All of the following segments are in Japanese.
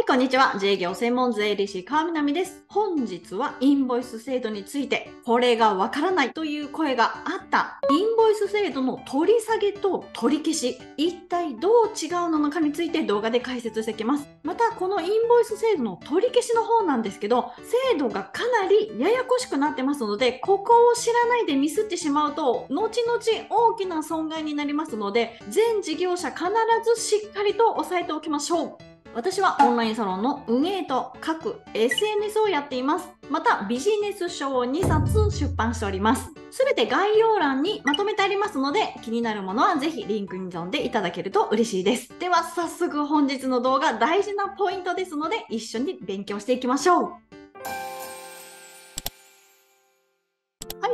い、こんにちは。自営業専門税理士川南です。本日はインボイス制度について、これがわからないという声があった、インボイス制度の取り下げと取り消し、一体どう違うのかについて動画で解説していきます。また、このインボイス制度の取り消しの方なんですけど、制度がかなりややこしくなってますので、ここを知らないでミスってしまうと、後々大きな損害になりますので、全事業者必ずしっかりと押さえておきましょう。私はオンラインサロンの運営と各 SNS をやっています。またビジネス書を2冊出版しております。すべて概要欄にまとめてありますので気になるものはぜひリンクに飛んでいただけると嬉しいです。では早速本日の動画大事なポイントですので一緒に勉強していきましょう。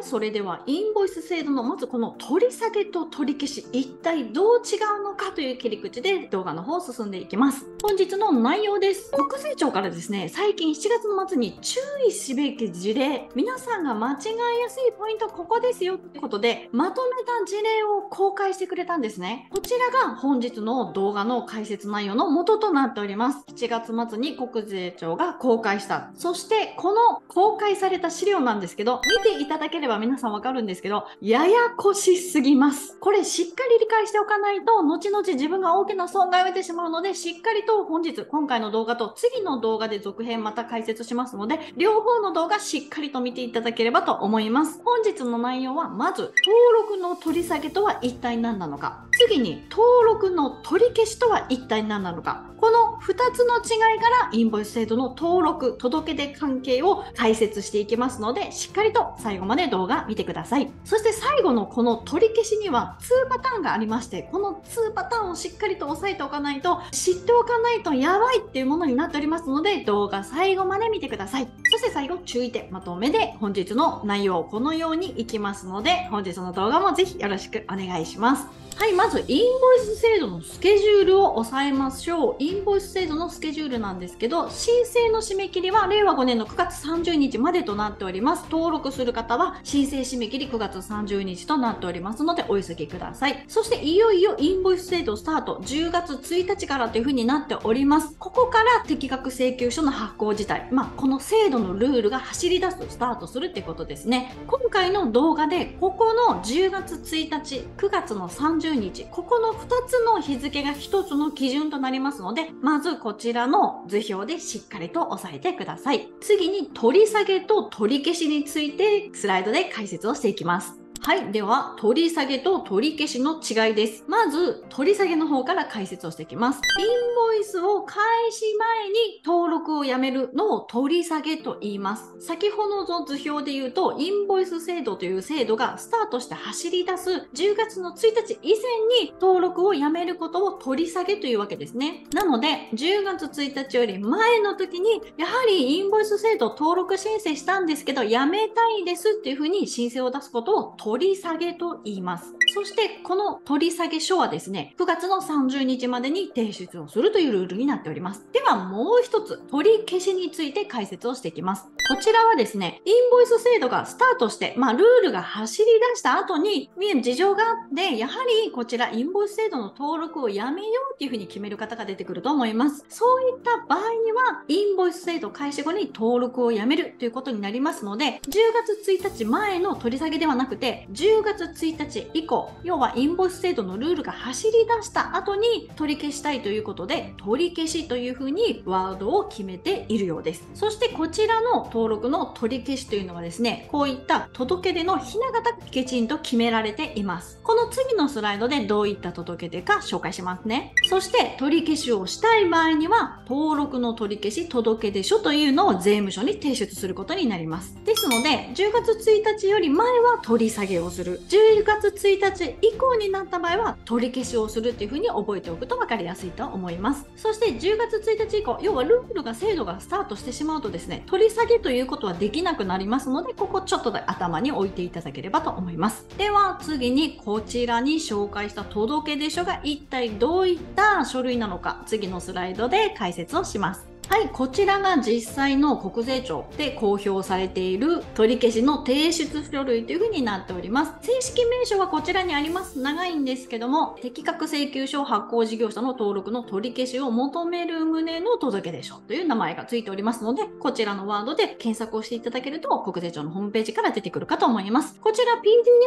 それではインボイス制度のまずこの取り下げと取り消し、一体どう違うのかという切り口で動画の方を進んでいきます。本日の内容です。国税庁からですね、最近7月の末に注意すべき事例、皆さんが間違いやすいポイントここですよってことで、まとめた事例を公開してくれたんですね。こちらが本日の動画の解説内容の元となっております。7月末に国税庁が公開した。そしてこの公開された資料なんですけど、見ていただければ皆さんわかるんですけど、ややこしすぎます。これしっかり理解しておかないと、後々自分が大きな損害を得てしまうので、しっかりと本日、今回の動画と次の動画で続編また解説しますので、両方の動画しっかりと見ていただければと思います。本日の内容は、まず、登録の取り下げとは一体何なのか。次に、登録の取り消しとは一体何なのか。この2つの違いからインボイス制度の登録、届け出関係を解説していきますので、しっかりと最後まで動画見てください。そして最後のこの取り消しには2パターンがありまして、この2パターンをしっかりと押さえておかないと、知っておかないとやばいっていうものになっておりますので、動画最後まで見てください。そして最後、注意点まとめで本日の内容このようにいきますので、本日の動画もぜひよろしくお願いします。はい、まずインボイス制度のスケジュールを押さえましょう。インボイス制度のスケジュールなんですけど、申請の締め切りは令和5年の9月30日までとなっております。登録する方は申請締め切り9月30日となっておりますのでお急ぎください。そしていよいよインボイス制度スタート10月1日からというふうになっております。ここから適格請求書の発行自体、まあ、この制度のルールが走り出すと、スタートするってことですね。今回の動画でここの10月1日、9月の30 30日、ここの2つの日付が1つの基準となりますので、まずこちらの図表でしっかりと押さえてください。次に取り下げと取り消しについてスライドで解説をしていきます。はい。では、取り下げと取り消しの違いです。まず、取り下げの方から解説をしていきます。インボイスを開始前に登録をやめるのを取り下げと言います。先ほどの図表で言うと、インボイス制度という制度がスタートして走り出す10月の1日以前に登録をやめることを取り下げというわけですね。なので、10月1日より前の時に、やはりインボイス制度登録申請したんですけど、やめたいですっていうふうに申請を出すことを取取り下げと言います。そしてこの取り下げ書はですね、9月の30日までに提出をするというルールになっております。ではもう一つ、取り消しについて解説をしていきます。こちらはですね、インボイス制度がスタートして、まあルールが走り出した後に、事情があって、やはりこちらインボイス制度の登録をやめようっていうふうに決める方が出てくると思います。そういった場合には、インボイス制度開始後に登録をやめるということになりますので、10月1日前の取り下げではなくて、10月1日以降、要はインボイス制度のルールが走り出した後に取り消したいということで、取り消しというふうにワードを決めているようです。そしてこちらの登録の取り消しというのはですね、こういった届け出のひな形きちんと決められています。この次のスライドでどういった届け出か紹介しますね。そして取り消しをしたい場合には、登録の取り消し届出書というのを税務署に提出することになります。ですので、10月1日より前は取り下げをする。10月1日以降になった場合は取り消しをするっていう風に覚えておくと分かりやすいと思います。そして10月1日以降、要はルールが制度がスタートしてしまうとですね、取り下げということはできなくなりますので、ここちょっとで頭に置いていただければと思います。では次にこちらに紹介した届出書が一体どういった書類なのか、次のスライドで解説をします。はい、こちらが実際の国税庁で公表されている取り消しの提出書類というふうになっております。正式名称はこちらにあります。長いんですけども、適格請求書発行事業者の登録の取り消しを求める旨の届け出書という名前がついておりますので、こちらのワードで検索をしていただけると国税庁のホームページから出てくるかと思います。こちら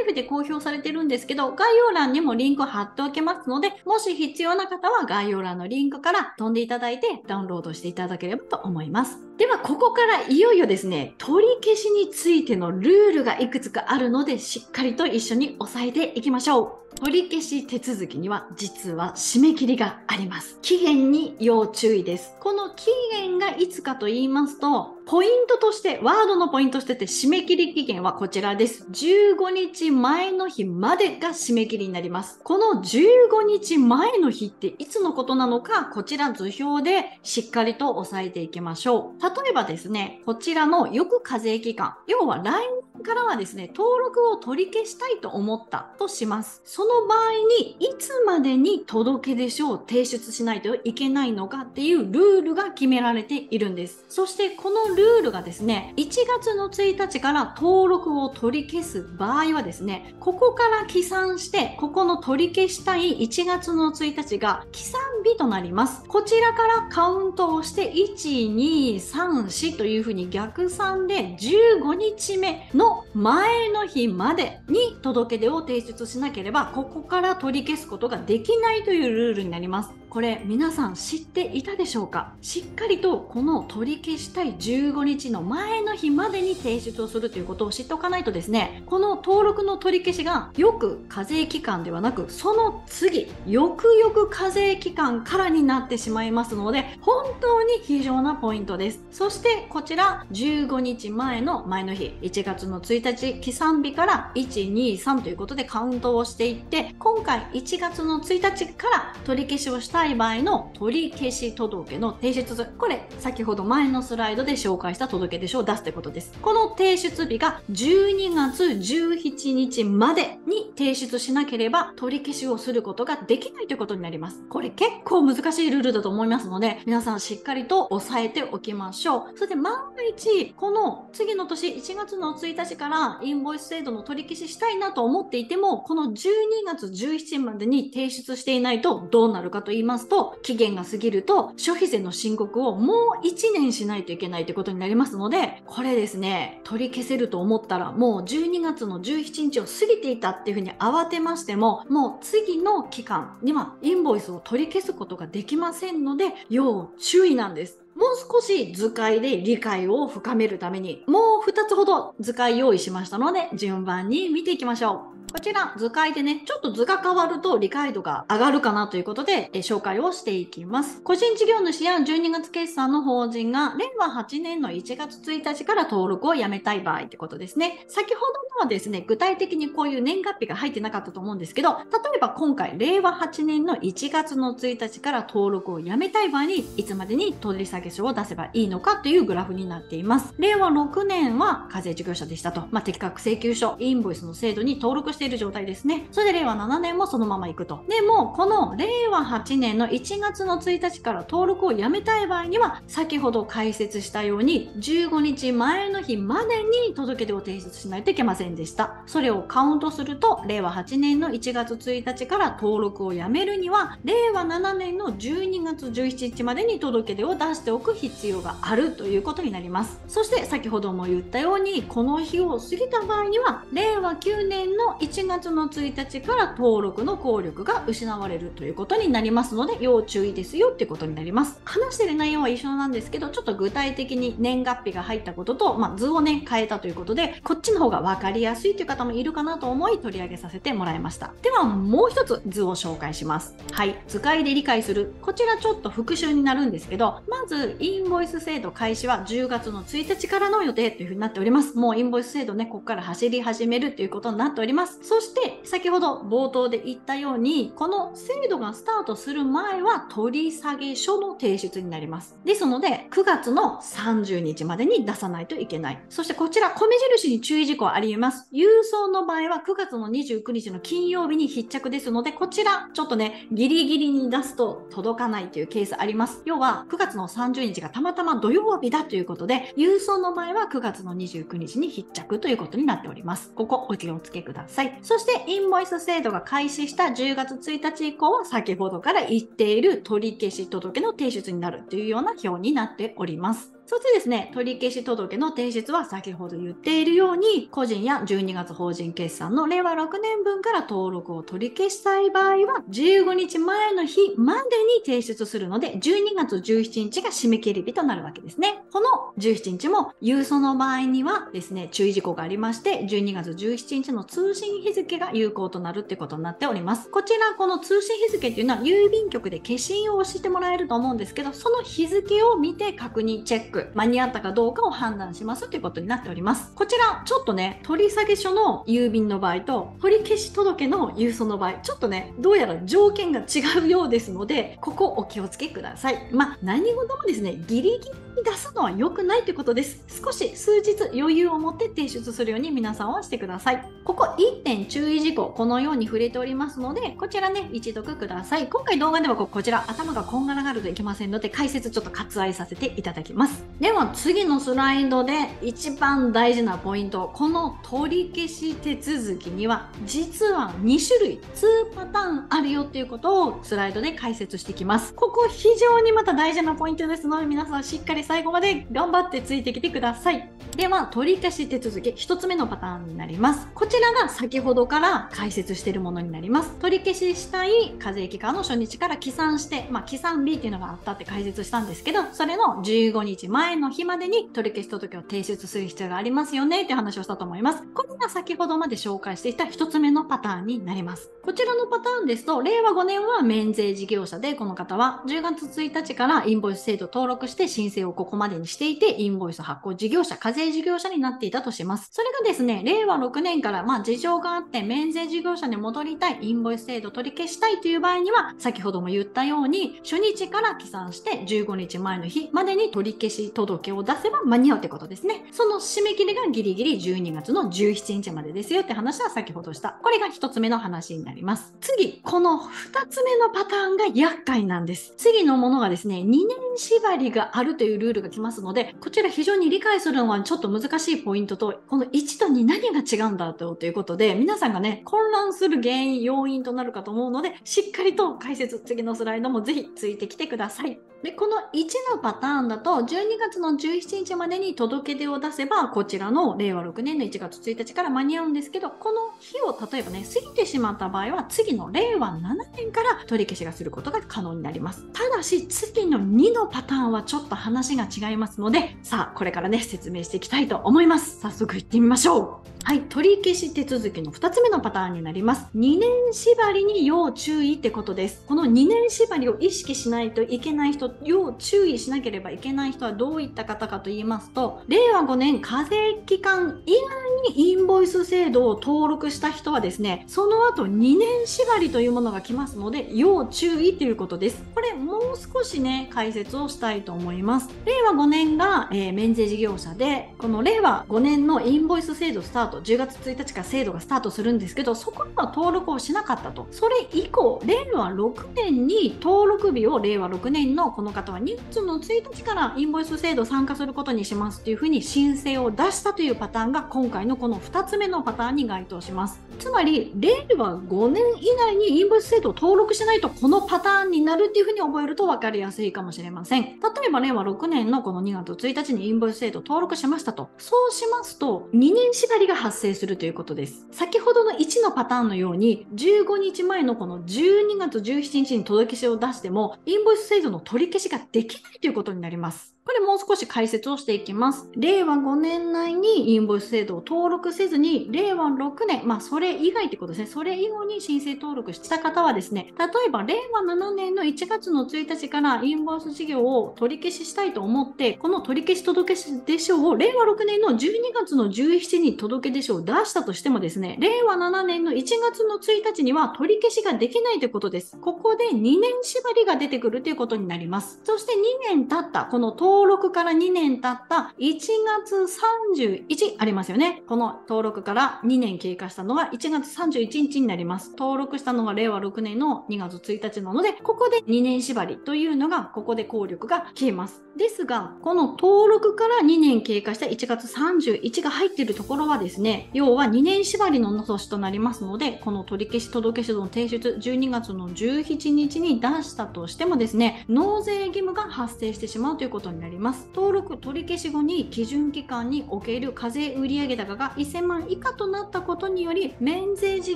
PDF で公表されてるんですけど、概要欄にもリンク貼っておきますので、もし必要な方は概要欄のリンクから飛んでいただいてダウンロードしていただだければと思います。では、ここからいよいよですね、取り消しについてのルールがいくつかあるので、しっかりと一緒に押さえていきましょう。取り消し手続きには実は締め切りがあります。期限に要注意です。この期限がいつかと言いますと、ポイントとして、ワードのポイントとしてて締め切り期限はこちらです。15日前の日までが締め切りになります。この15日前の日っていつのことなのか、こちら図表でしっかりと押さえていきましょう。例えばですね、こちらのよく課税期間、要は来年からはですね、登録を取り消したいと思ったとします。その場合に、いつまでに届け出書を提出しないといけないのかっていうルールが決められているんです。そしてこのルールがですね、1月の1日から登録を取り消す場合はですね、ここから起算して、ここの取り消したい1月の1日が起算日となります。こちらからカウントをして、1、2、3、4というふうに逆算で15日目の前の日までに届け出を提出しなければ、ここから取り消すことができないというルールになります。これ皆さん知っていたでしょうか？しっかりとこの取り消したい15日の前の日までに提出をするということを知っておかないとですねこの登録の取り消しがよく課税期間ではなくその次よくよく課税期間からになってしまいますので本当に非常なポイントです。そしてこちら15日前の前の日1月の1日起算日から123ということでカウントをしていって今回1月の1日から取り消しをしたい場合の取り消し届の提出これ先ほど前のスライドで紹介した届出書を出すということです。この提出日が12月17日までに提出しなければ取り消しをすることができないということになります。これ結構難しいルールだと思いますので皆さんしっかりと押さえておきましょう。そして万が一この次の年1月の1日からインボイス制度の取り消ししたいなと思っていてもこの12月17日までに提出していないとどうなるかと言いますますと、期限が過ぎると消費税の申告をもう1年しないといけないということになりますので、これですね、取り消せると思ったらもう12月の17日を過ぎていたっていうふうに慌てましても、もう次の期間にはインボイスを取り消すことができませんので、要注意なんです。もう少し図解で理解を深めるために、もう2つほど図解用意しましたので、順番に見ていきましょう。こちら図解でね、ちょっと図が変わると理解度が上がるかなということで、え紹介をしていきます。個人事業主や12月決算の法人が令和8年の1月1日から登録をやめたい場合ってことですね。先ほどのはですね、具体的にこういう年月日が入ってなかったと思うんですけど、例えば今回、令和8年の1月の1日から登録をやめたい場合に、いつまでに取り下げ書を出せばいいのかというグラフになっています。令和6年は課税事業者でしたと。まあ、適格請求書、インボイスの制度に登録している状態ですね。それで令和7年もそのまま行くと。でも、この令和8年の1月の1日から登録をやめたい場合には、先ほど解説したように、15日前の日までに届け出を提出しないといけませんでした。それをカウントすると、令和8年の1月1日から登録をやめるには、令和7年の12月17日までに届け出を出しておく必要があるということになります。そして先ほども言ったように、この日を過ぎた場合には、令和9年の1 1月の1日から登録の効力が失われるということになりますので要注意ですよっていうことになります。話してる内容は一緒なんですけどちょっと具体的に年月日が入ったことと、まあ、図をね変えたということでこっちの方が分かりやすいという方もいるかなと思い取り上げさせてもらいました。ではもう一つ図を紹介します。はい図解で理解する。こちらちょっと復習になるんですけどまずインボイス制度開始は10月の1日からの予定というふうになっております。もうインボイス制度ねここから走り始めるということになっております。そして先ほど冒頭で言ったように、この制度がスタートする前は取り下げ書の提出になります。ですので、9月の30日までに出さないといけない。そしてこちら、米印に注意事項あります。郵送の場合は9月の29日の金曜日に必着ですので、こちら、ちょっとね、ギリギリに出すと届かないというケースあります。要は、9月の30日がたまたま土曜日だということで、郵送の場合は9月の29日に必着ということになっております。ここお気をつけくださいそして、インボイス制度が開始した10月1日以降は、先ほどから言っている取り消し届の提出になるというような表になっております。そしてですね、取り消し届の提出は先ほど言っているように、個人や12月法人決算の令和6年分から登録を取り消したい場合は、15日前の日までに提出するので、12月17日が締め切り日となるわけですね。この17日も、郵送の場合にはですね、注意事項がありまして、12月17日の通信日付が有効となるってことになっております。こちら、この通信日付っていうのは、郵便局で消印を押してもらえると思うんですけど、その日付を見て確認、チェック、間に合ったかどうかを判断しますということになっております。こちら、ちょっとね、取り下げ書の郵便の場合と、取り消し届の郵送の場合、ちょっとね、どうやら条件が違うようですので、ここお気をつけください。まあ、何事もですね、ギリギリに出すのは良くないということです。少し数日余裕を持って提出するように皆さんはしてください。ここ1点注意事項、このように触れておりますので、こちらね、一読ください。今回動画ではこちら、頭がこんがらがるといけませんので、解説ちょっと割愛させていただきます。では、次のスライドで一番大事なポイント、この取り消し手続きには、実は2種類、2パターンあるよっていうことをスライドで解説していきます。ここ非常にまた大事なポイントですので、皆さんしっかり最後まで頑張ってついてきてください。では、取り消し手続き、1つ目のパターンになります。こちらが先ほどから解説しているものになります。取り消ししたい課税期間の初日から起算して、まあ、起算日っていうのがあったって解説したんですけど、それの15日前前の日までに取り消し届を提出する必要がありますよねって話をしたと思います。これが先ほどまで紹介していた1つ目のパターンになります。こちらのパターンですと、令和5年は免税事業者で、この方は10月1日からインボイス制度登録して申請をここまでにしていて、インボイス発行事業者、課税事業者になっていたとします。それがですね、令和6年から、まあ事情があって免税事業者に戻りたい、インボイス制度取り消したいという場合には、先ほども言ったように、初日から起算して15日前の日までに取り消し届を出せば間に合うってことですね。その締め切りがギリギリ12月の17日までですよって話は先ほどした。これが1つ目の話になります。次、この2つ目のパターンが厄介なんです。次のものがですね、2年縛りがあるというルールが来ますので、こちら非常に理解するのはちょっと難しいポイントと、この1と2何が違うんだということで、皆さんがね、混乱する原因、要因となるかと思うので、しっかりと解説、次のスライドもぜひついてきてください。で、この1のパターンだと、12月の17日までに届け出を出せば、こちらの令和6年の1月1日から間に合うんですけど、この日を例えばね、過ぎてしまった場合は、次の令和7年から取り消しがすることが可能になります。ただし、次の2のパターンはちょっと話が違いますので、さあ、これからね、説明していきたいと思います。早速行ってみましょう。はい、取り消し手続きの2つ目のパターンになります。2年縛りに要注意ってことです。この2年縛りを意識しないといけない人、要注意しなければいけない人はどういった方かと言いますと、令和5年課税期間以外にインボイス制度を登録した人はですね、その後2年縛りというものが来ますので、要注意ということです。これもう少しね、解説をしたいと思います。令和5年が、えー、免税事業者で、この令和5年のインボイス制度スタート、10月1日から制度がスタートするんですけど、そこには登録をしなかったと。それ以降、令和6年に登録日を令和6年のこの方は2月の1日からインボイス制度参加することにしますっていうふうに申請を出したというパターンが今回のこの2つ目のパターンに該当します。つまり、令和5年以内にインボイス制度を登録しないとこのパターンになるっていうふうに覚えると分かりやすいかもしれません。例えば令和6年のこの2月1日にインボイス制度登録しましたと。そうしますと、2年縛りが発生するということです。先ほどの1のパターンのように、15日前のこの12月17日に届け出を出しても、インボイス制度の取り消しができないということになります。これもう少し解説をしていきます。令和5年内にインボイス制度を登録せずに、令和6年、まあそれ以外ってことですね、それ以後に申請登録した方はですね、例えば令和7年の1月の1日からインボイス事業を取り消ししたいと思って、この取り消し届け出書を令和6年の12月の17日に届出書を出したとしてもですね、令和7年の1月の1日には取り消しができないということです。ここで2年縛りが出てくるということになります。そして2年経った、この登登録から2年経った1月31ありますよね。この登録から2年経過したのが1月31日になります。登録したのが令和6年の2月1日なので、ここで2年縛りというのが、ここで効力が消えます。ですが、この登録から2年経過した1月31が入っているところはですね、要は2年縛りの年となりますので、この取り消し届書の提出12月の17日に出したとしてもですね、納税義務が発生してしまうということになります。ります登録取り消し後に基準期間における課税売上高が1000万以下となったことにより、免税事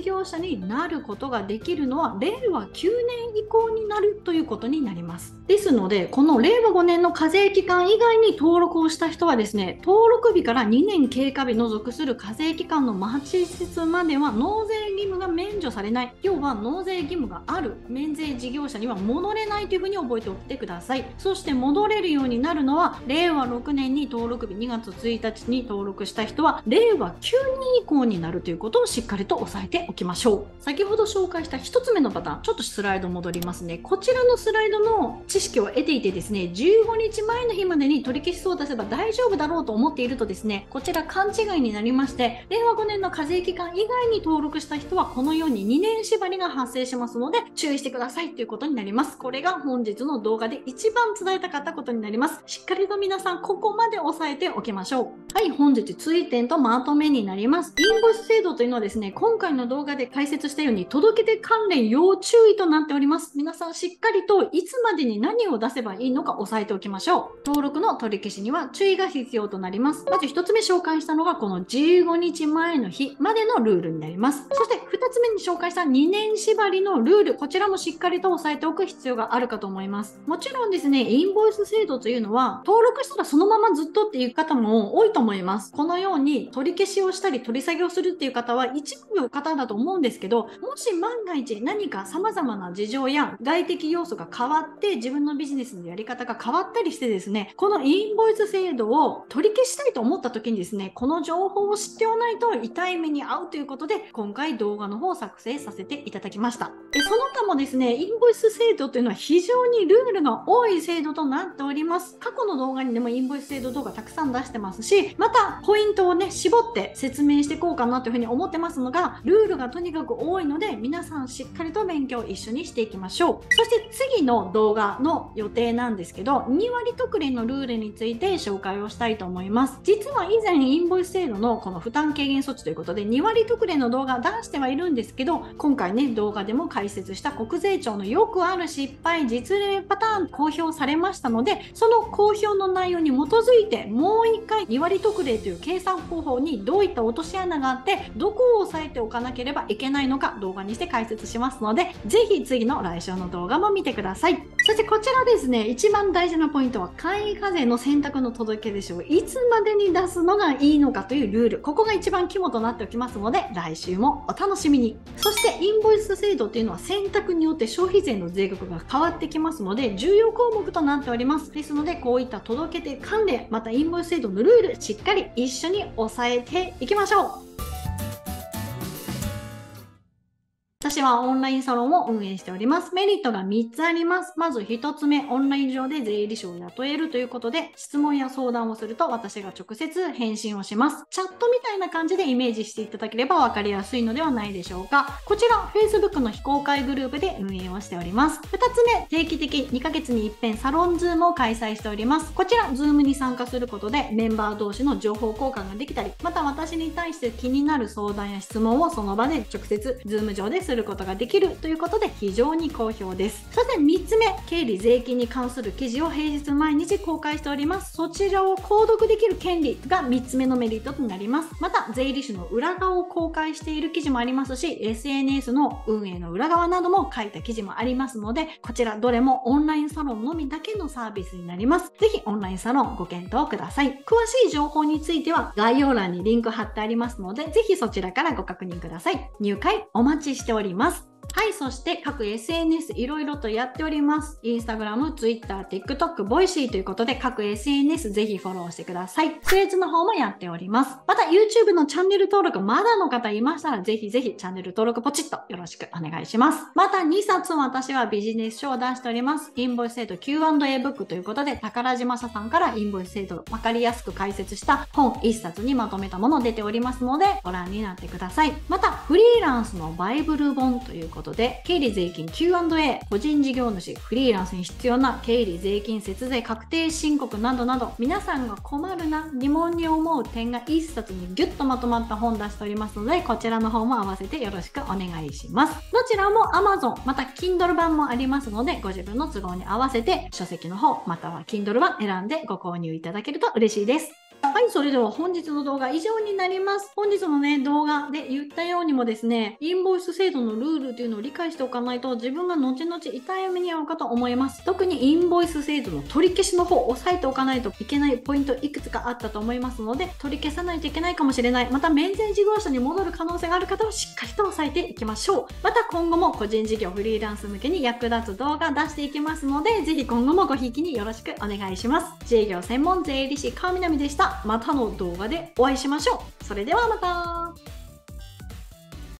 業者になることができるのは令和9年以降になるということになります。ですので、この令和5年の課税期間以外に登録をした人はですね、登録日から2年経過日の属する課税期間の末日までは納税義務が免除されない。要は納税義務がある免税事業者には戻れないというふうに覚えておいてください。そして戻れるようになるのは、令和6年に登録日2月1日に登録した人は、令和9年以降になるということをしっかりと押さえておきましょう。先ほど紹介した1つ目のパターン、ちょっとスライド戻りますね。こちらのスライドの知識を得ていてですね、15日前の日までに取り消しを出せば大丈夫だろうと思っているとですね、こちら勘違いになりまして、令和5年の課税期間以外に登録した人はこのように2年縛りが発生しますので注意してくださいということになります。これが本日の動画で一番伝えたかったことになります。しっかりと皆さんここまで押さえておきましょう。はい、本日追点とまとめになります。インボイス制度というのはですね、今回の動画で解説したように届け出関連要注意となっております。皆さんしっかりといつまでに何を出せばいいのか押さえておきましょう。登録の取り消しには注意が必要となります。まず1つ目紹介したのがこの15日前の日までのルールになります。そして2つ目に紹介した2年縛りのルール、こちらもしっかりと押さえておく必要があるかと思います。もちろんですね、インボイス制度というのはは登録したらそのままずっとっていう方も多いと思います。このように取り消しをしたり取り下げをするっていう方は一部の方だと思うんですけど、もし万が一何か様々な事情や外的要素が変わって自分のビジネスのやり方が変わったりしてですね、このインボイス制度を取り消したいと思った時にですね、この情報を知っておないと痛い目に遭うということで、今回動画の方を作成させていただきました。でその他もですね、インボイス制度というのは非常にルールが多い制度となっております。過去の動画にでもインボイス制度動画たくさん出してますし、またポイントをね、絞って説明していこうかなというふうに思ってますのが、ルールがとにかく多いので、皆さんしっかりと勉強を一緒にしていきましょう。そして次の動画の予定なんですけど、2割特例のルールについて紹介をしたいと思います。実は以前インボイス制度のこの負担軽減措置ということで2割特例の動画出してはいるんですけど今回ね動画でも解説した国税庁のよくある失敗実例パターン公表されましたのでその公表の内容に基づいてもう1回2割特例という計算方法にどういった落とし穴があってどこを押さえておかなければいけないのか動画にして解説しますのでぜひ次の来週の動画も見てください。そしてこちらですね一番大事なポイントは簡易課税の選択の届け出書をいつまでに出すのがいいのかというルール。ここが一番肝となっておきますので来週もお楽しみに。そしてインボイス制度っていうのは選択によって消費税の税額が変わってきますので重要項目となっております。ですのでこういった届けて関連またインボイス制度のルールしっかり一緒に押さえていきましょう。私はオンラインサロンを運営しております。メリットが3つあります。まず1つ目、オンライン上で税理士を雇えるということで、質問や相談をすると私が直接返信をします。チャットみたいな感じでイメージしていただければ分かりやすいのではないでしょうか。こちら、Facebook の非公開グループで運営をしております。2つ目、定期的2ヶ月に一遍サロンズームを開催しております。こちら、ズームに参加することでメンバー同士の情報交換ができたり、また私に対して気になる相談や質問をその場で直接ズーム上でするることができるということで非常に好評です。そして3つ目経理税金に関する記事を平日毎日公開しております。そちらを購読できる権利が3つ目のメリットとなります。また税理士の裏側を公開している記事もありますし SNS の運営の裏側なども書いた記事もありますのでこちらどれもオンラインサロンのみだけのサービスになります。ぜひオンラインサロンご検討ください。詳しい情報については概要欄にリンク貼ってありますのでぜひそちらからご確認ください。入会お待ちしております。ます。はい、そして各 SNS いろいろとやっております。インスタグラム、ツイッター、TikTok、ボイシーということで各 SNS ぜひフォローしてください。スレッズの方もやっております。また YouTube のチャンネル登録まだの方いましたらぜひぜひチャンネル登録ポチッとよろしくお願いします。また2冊私はビジネス書を出しております。インボイス制度 Q&A ブックということで宝島社さんからインボイス制度をわかりやすく解説した本1冊にまとめたもの出ておりますのでご覧になってください。またフリーランスのバイブル本ということことで経理税金 Q&A 個人事業主フリーランスに必要な経理税金節税確定申告などなど皆さんが困るな疑問に思う点が1冊にギュッとまとまった本出しておりますのでこちらの方も合わせてよろしくお願いします。どちらも Amazon また Kindle 版もありますのでご自分の都合に合わせて書籍の方または Kindle 版選んでご購入いただけると嬉しいです。はい、それでは本日の動画以上になります。本日のね、動画で言ったようにもですね、インボイス制度のルールというのを理解しておかないと自分が後々痛い目に遭うかと思います。特にインボイス制度の取り消しの方を押さえておかないといけないポイントいくつかあったと思いますので、取り消さないといけないかもしれない。また免税事業者に戻る可能性がある方はしっかりと押さえていきましょう。また今後も個人事業フリーランス向けに役立つ動画出していきますので、ぜひ今後もごひいきによろしくお願いします。自営業専門税理士川南でした。またの動画でお会いしましょう。それではまた